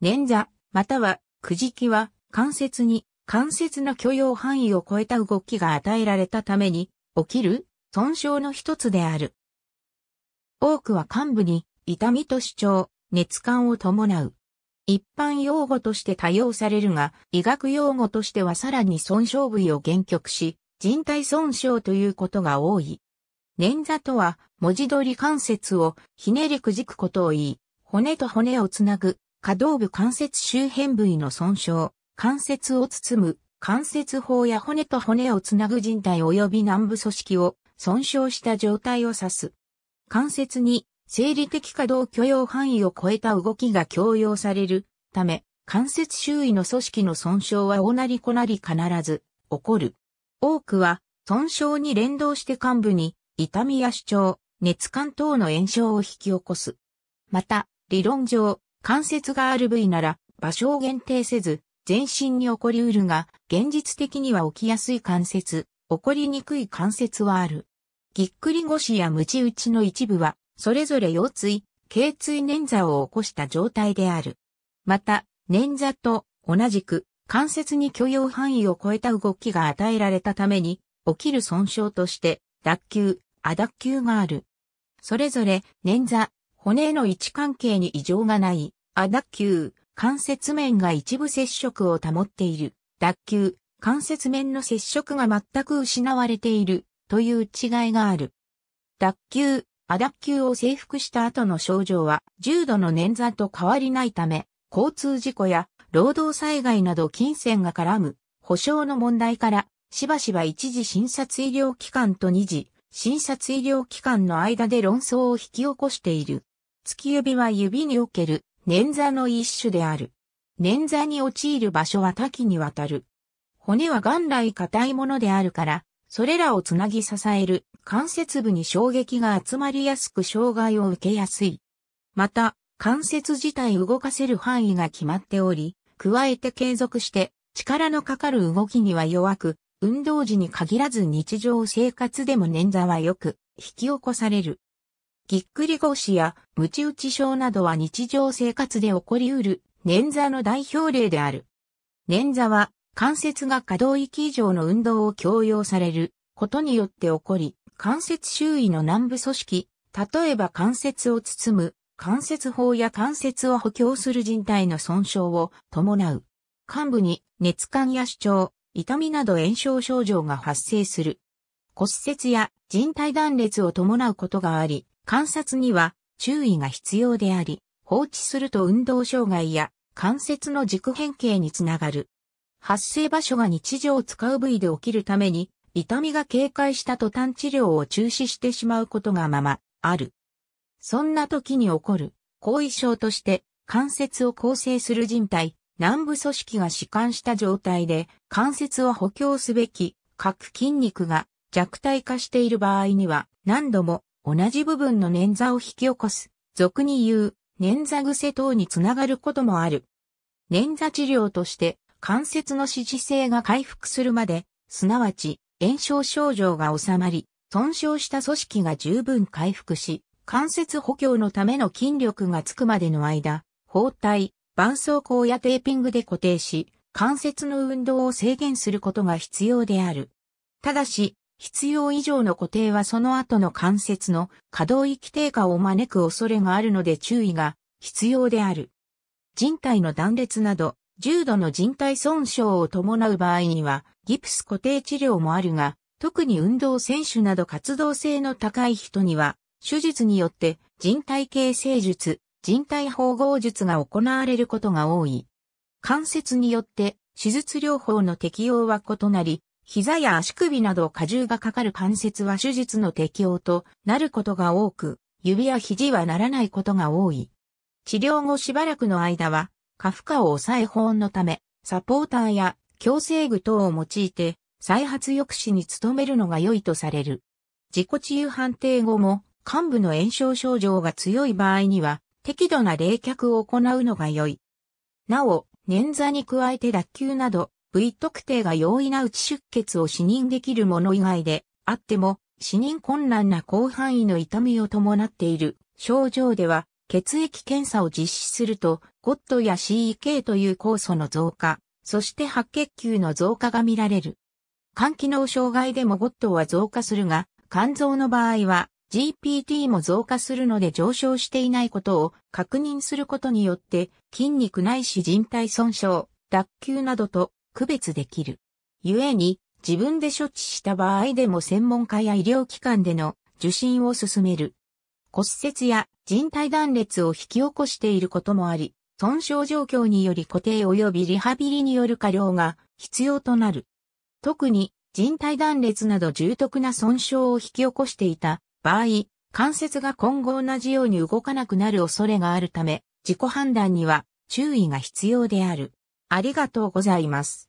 捻挫、または、くじきは、関節に、関節の許容範囲を超えた動きが与えられたために、起きる、損傷の一つである。多くは幹部に、痛みと主張、熱感を伴う。一般用語として多用されるが、医学用語としてはさらに損傷部位を限局し、人体損傷ということが多い。捻挫とは、文字通り関節をひねりくじくことを言い、骨と骨をつなぐ可動部関節周辺部位の損傷、関節を包む関節包や骨と骨をつなぐ人体及び軟部組織を損傷した状態を指す。関節に生理的可動許容範囲を超えた動きが強要されるため、関節周囲の組織の損傷は大なり小なり必ず起こる。多くは損傷に連動して幹部に痛みや主張、熱感等の炎症を引き起こす。また、理論上、関節がある部位なら場所を限定せず、全身に起こりうるが、現実的には起きやすい関節、起こりにくい関節はある。ぎっくり腰やムチ打ちの一部は、それぞれ腰椎、頸椎捻挫を起こした状態である。また、捻挫と同じく関節に許容範囲を超えた動きが与えられたために、起きる損傷として、脱臼、亜脱臼がある。それぞれ、捻挫、骨への位置関係に異常がない、亜脱臼、関節面が一部接触を保っている、脱臼、関節面の接触が全く失われている、という違いがある。脱臼、亜脱臼を征服した後の症状は、重度の捻挫と変わりないため、交通事故や労働災害など金銭が絡む保障の問題から、しばしば一時診察医療機関と二次診察医療機関の間で論争を引き起こしている。月指は指における捻挫の一種である。捻挫に陥る場所は多岐にわたる。骨は元来硬いものであるから、それらをつなぎ支える関節部に衝撃が集まりやすく障害を受けやすい。また、関節自体動かせる範囲が決まっており、加えて継続して力のかかる動きには弱く、運動時に限らず日常生活でも捻挫はよく引き起こされる。ぎっくり腰やムチ打ち症などは日常生活で起こりうる捻挫の代表例である。捻挫は関節が可動域以上の運動を強要されることによって起こり、関節周囲の軟部組織、例えば関節を包む関節包や関節を補強する人体の損傷を伴う。幹部に熱感や主張、痛みなど炎症症状が発生する。骨折や人体断裂を伴うことがあり、観察には注意が必要であり、放置すると運動障害や関節の軸変形につながる。発生場所が日常を使う部位で起きるために、痛みが警戒した途端治療を中止してしまうことがまま、ある。そんな時に起こる後遺症として関節を構成する人体、軟部組織が弛緩した状態で関節を補強すべき各筋肉が弱体化している場合には何度も同じ部分の捻挫を引き起こす、俗に言う捻挫癖等につながることもある。捻挫治療として関節の支持性が回復するまで、すなわち炎症症状が収まり、損傷した組織が十分回復し、関節補強のための筋力がつくまでの間、包帯、絆創膏やテーピングで固定し、関節の運動を制限することが必要である。ただし、必要以上の固定はその後の関節の可動域低下を招く恐れがあるので注意が必要である。人体の断裂など、重度の人体損傷を伴う場合には、ギプス固定治療もあるが、特に運動選手など活動性の高い人には、手術によって人体形成術、人体縫合術が行われることが多い。関節によって手術療法の適用は異なり、膝や足首など荷重がかかる関節は手術の適用となることが多く、指や肘はならないことが多い。治療後しばらくの間は、過負荷を抑え保温のため、サポーターや矯正具等を用いて、再発抑止に努めるのが良いとされる。自己治癒判定後も、幹部の炎症症状が強い場合には、適度な冷却を行うのが良い。なお、捻挫に加えて脱臼など、部位特定が容易な内出血を死認できるもの以外であっても、死認困難な広範囲の痛みを伴っている症状では、血液検査を実施すると、ゴットや CEK という酵素の増加、そして白血球の増加が見られる。肝機能障害でもゴットは増加するが、肝臓の場合は GPT も増加するので上昇していないことを確認することによって筋肉ないし人体損傷、脱臼などと区別できる。故に自分で処置した場合でも専門家や医療機関での受診を進める。骨折や人体断裂を引き起こしていることもあり、損傷状況により固定及びリハビリによる過料が必要となる。特に人体断裂など重篤な損傷を引き起こしていた場合、関節が今後同じように動かなくなる恐れがあるため、自己判断には注意が必要である。ありがとうございます。